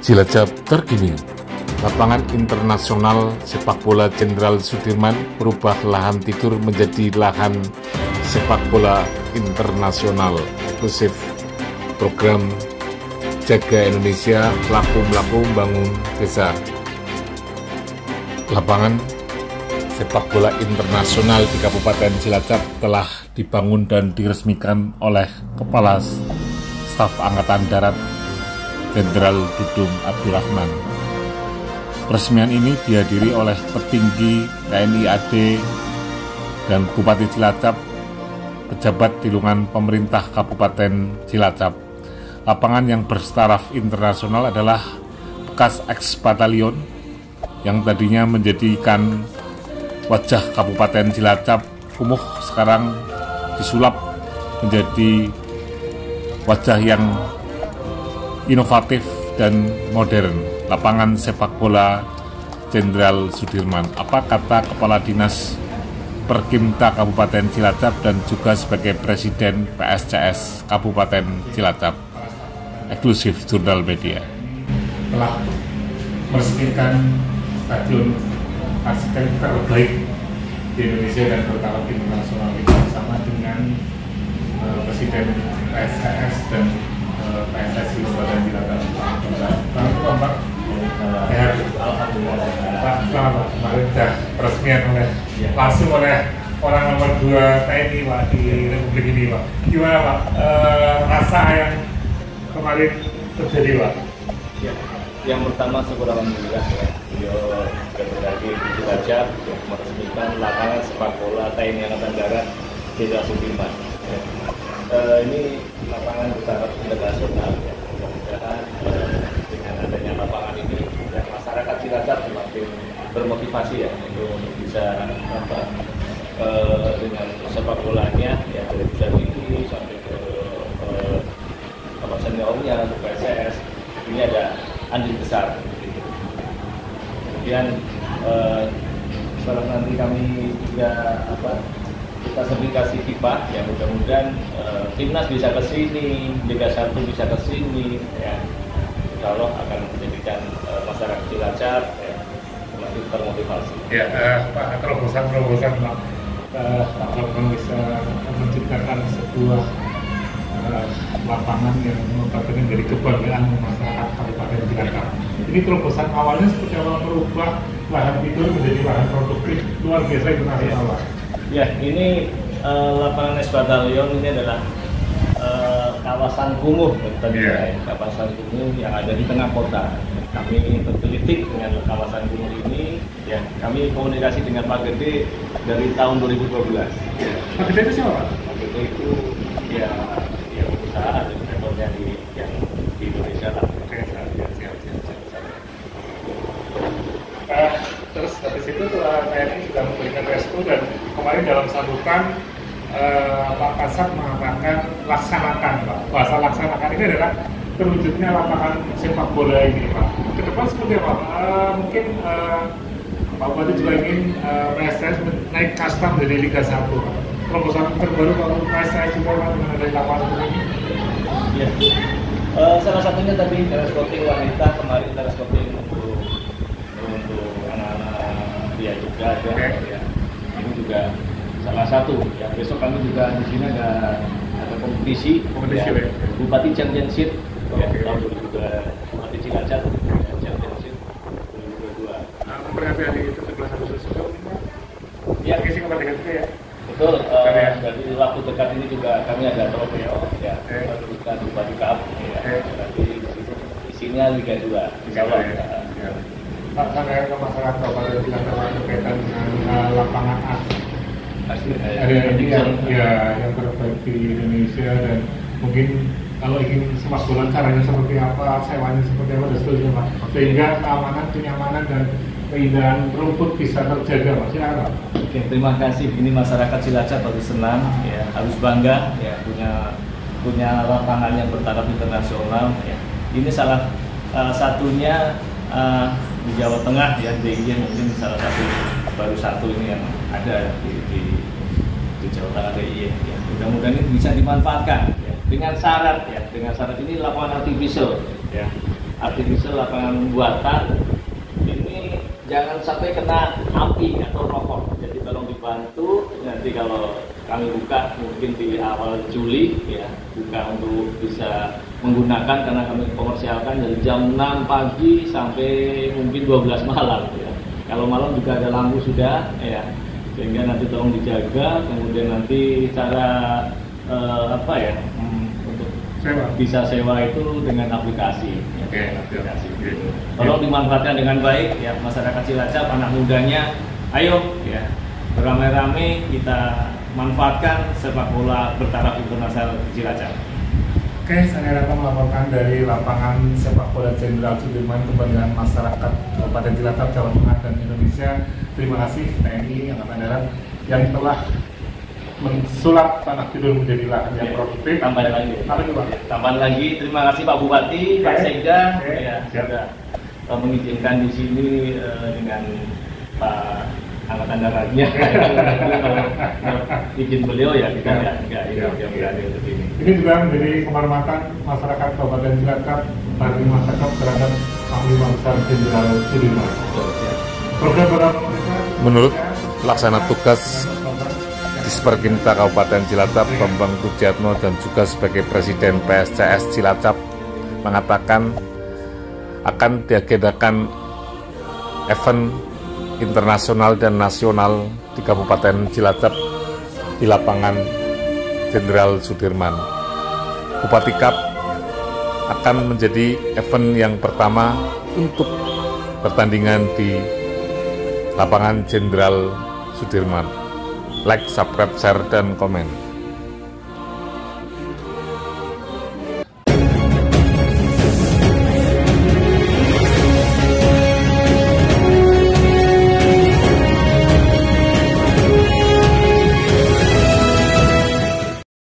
Cilacap terkini, lapangan internasional sepak bola Jenderal Sudirman berubah lahan tidur menjadi lahan sepak bola internasional. Eksklusif program Jaga Indonesia Pelaku Melaku Bangun Desa. Lapangan sepak bola internasional di Kabupaten Cilacap telah dibangun dan diresmikan oleh Kepala Staf Angkatan Darat Jenderal Dudung Abdurrahman. Peresmian ini dihadiri oleh petinggi TNI AD dan Bupati Cilacap, pejabat di lingkungan pemerintah Kabupaten Cilacap. Lapangan yang berstaraf internasional adalah bekas ex batalion yang tadinya menjadikan wajah Kabupaten Cilacap kumuh sekarang disulap menjadi wajah yang inovatif dan modern lapangan sepak bola Jenderal Sudirman. Apa kata Kepala Dinas Perkimta Kabupaten Cilacap dan juga sebagai Presiden PSCS Kabupaten Cilacap? Eksklusif Jurnal Media. Telah meresmikan stadion arsitek terbaik di Indonesia dan bertaraf internasional ini bersama dengan uh, Presiden PSCS dan uh, PSSI Kabupaten Cilacap. Selamat Pak. Sehat. Pak, selamat kemarin sudah peresmian oleh langsung oleh orang nomor dua TNI Pak di Republik ini Pak. Gimana Pak uh, rasa yang kemarin terjadi Pak? Ya, yang pertama syukur alhamdulillah ya. Beliau berbagi di Cilacap ya, meresmikan lapangan sepak bola TNI Angkatan Darat Desa Sudirman. Eh, ini lapangan bertaraf internasional ya. Mudah-mudahan eh, dengan adanya lapangan ini ya, masyarakat Cilacap semakin bermotivasi ya untuk bisa apa, eh, dengan sepak bolanya ya dari bisa tinggi sampai ke eh, apa seniornya untuk PSS ini ada andil besar gitu. kemudian eh, setelah nanti kami juga apa kita sertifikasi FIFA ya mudah-mudahan eh, timnas bisa ke sini Liga 1 bisa ke sini ya kalau akan menjadikan eh, masyarakat Cilacap ya, semakin termotivasi Ya, eh, Pak, terobosan-terobosan Pak, eh, Pak Bambang bisa menciptakan sebuah eh, lapangan yang merupakan dari kebanggaan masyarakat Kabupaten Cilacap. Ini terobosan awalnya seperti apa merubah lahan tidur menjadi lahan produktif luar biasa internasional Pak. Ya, ini eh, lapangan Es Batalion ini adalah eh, kawasan kumuh tadi Iya. ya, kawasan kumuh yang ada di tengah kota. Kami tergelitik dengan kawasan kumuh ini. Ya, kami komunikasi dengan Pak Gede dari tahun 2012. Ya, Pak Gede itu siapa Pak? Gede itu ya yang usaha dan di yang di Indonesia lah. Oke, siap, siap, siap, siap, siap. Eh, terus habis itu uh, TNI sudah memberikan restu dan kemarin dalam sambutan eh, Pak Kasat mengatakan laksanakan Pak. Bahasa laksanakan ini adalah terwujudnya lapangan sepak bola ini Pak. Ke depan seperti apa? Eh, mungkin eh, Pak Bupati juga ingin eh, PSS naik kasta menjadi Liga 1 Pak. Terobosan terbaru kalau PSS juga Pak dengan ada lapangan ini. Ya. Eh, salah satunya tadi teleskoping wanita kemarin teleskoping untuk untuk anak-anak dia juga ada Oke. Ya. Juga salah satu ya besok kami juga di sini ada ada kompetisi Kompetisi, ya, ya. Bupati Championship ya, Oke. tahun 2002 Bupati Cilacap ya, Championship 2022 Nah, memperingati hari 17 Agustus juga ini Pak. ya Isi kemerdekaan juga ya. betul eh, Oke. dari waktu dekat ini juga kami ada trofeo ya Oke. kita Bupati Cup ya di situ isinya Liga 2 Insya Allah ya. Ya. Pak, saya ke masyarakat Kabupaten Cilacap berkaitan dengan uh, lapangan Pasti Ada yang, ya, yang terbaik di Indonesia dan mungkin kalau ingin sepak bola caranya seperti apa, sewanya seperti apa, dan seterusnya Pak. Sehingga keamanan, kenyamanan, dan keindahan rumput bisa terjaga Pak. Silakan. Oke, terima kasih. Ini masyarakat Cilacap harus senang, ya, harus bangga, ya, punya punya lapangan yang bertaraf internasional. Ya. Ini salah uh, satunya uh, di Jawa Tengah, ya, DIY mungkin salah satu baru satu ini yang ada di, di Jawa Tengah DIY. Ya. Mudah-mudahan ini bisa dimanfaatkan, ya, dengan syarat, ya, dengan syarat ini lapangan artificial, ya. artificial lapangan buatan ini jangan sampai kena api atau rokok jadi tolong dibantu nanti kalau kami buka mungkin di awal Juli ya buka untuk bisa menggunakan karena kami komersialkan dari jam 6 pagi sampai mungkin 12 malam ya kalau malam juga ada lampu sudah ya sehingga nanti tolong dijaga kemudian nanti cara eh, apa ya hmm, untuk Sewa. bisa sewa itu dengan aplikasi ya, Oke, dengan aplikasi gitu. tolong dimanfaatkan dengan baik ya masyarakat Cilacap anak mudanya ayo ya beramai-ramai kita manfaatkan sepak bola bertaraf internasional Cilacap Oke, saya datang melaporkan dari lapangan sepak bola Jenderal Sudirman kebanggaan masyarakat Kabupaten Cilacap, Jawa Tengah dan Indonesia. Terima kasih TNI Angkatan Darat yang telah mensulap tanah tidur menjadi lahan yang Oke. produktif. Tambahan lagi. Apa itu Pak? Tambahan lagi, terima kasih Pak Bupati, Pak. Sekda, ya sudah eh, mengizinkan di sini eh, dengan Pak Angkatan Daratnya. Kalau izin beliau ya kita Siap. nggak nggak ini Siap. yang berani untuk ini. Ini juga menjadi kehormatan masyarakat Kabupaten Cilacap bagi masyarakat terhadap Panglima Besar Jenderal Sudirman. Menurut pelaksana tugas di Superkinta Kabupaten Cilacap Bambang Tujiatno dan juga sebagai Presiden PSCS Cilacap mengatakan akan diagendakan event internasional dan nasional di Kabupaten Cilacap di lapangan Jenderal Sudirman. Bupati Cup akan menjadi event yang pertama untuk pertandingan di lapangan Jenderal Sudirman. Like, subscribe, share, dan komen.